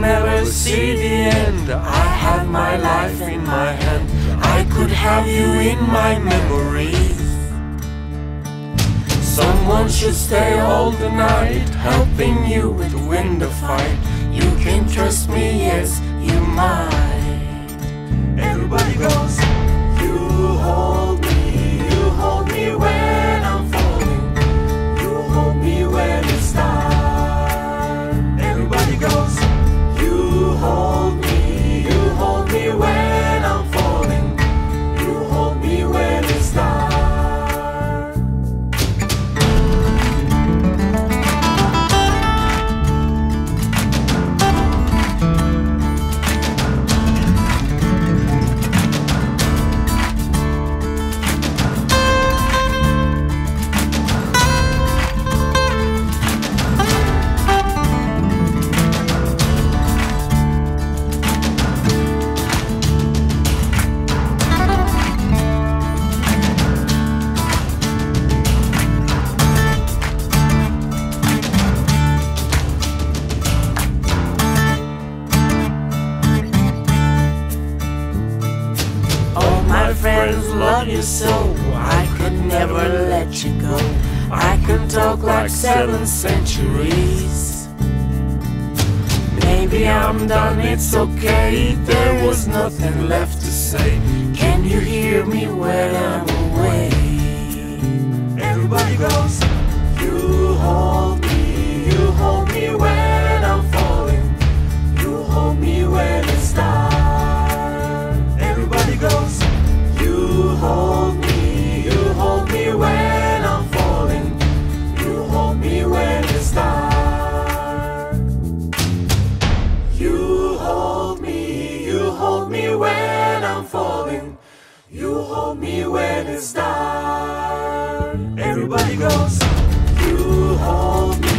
never see the end. I have my life in my hand. I could have you in my memories. Someone should stay all the night, helping friends love you so. I could never let you go. I can talk like seven centuries. Maybe I'm done, it's okay. There was nothing left to say. Can you hear me when I'm away? Everybody goes when I'm falling. You hold me when it's dark. Everybody goes, You hold me.